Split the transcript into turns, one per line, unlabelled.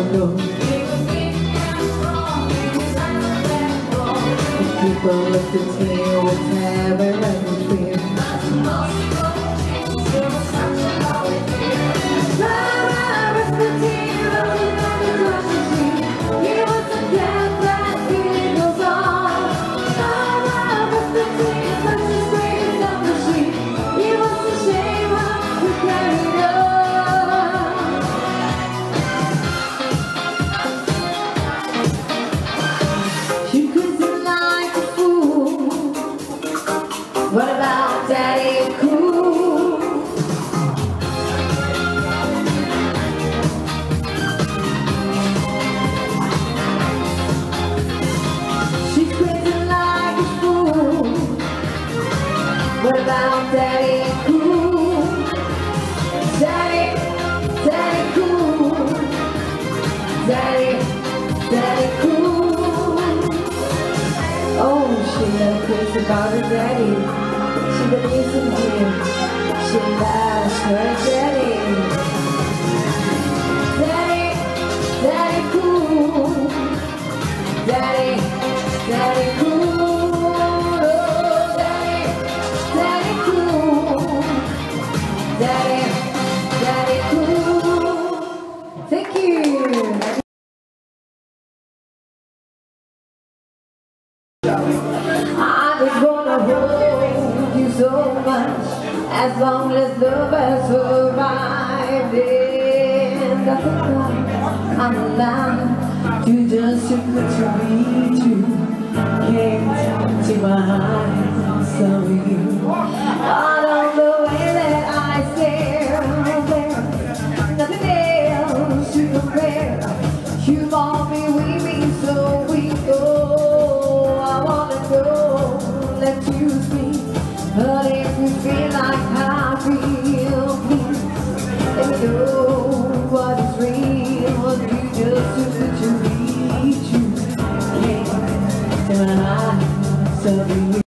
People look at me with heaven What about Daddy Cool? She's crazy like a fool. What about Daddy Cool? Daddy She never prays about her daddy. She believes in him. She loves her As long as the vessel arrived in the hook I'm alive You just took to be true Came to my heart. So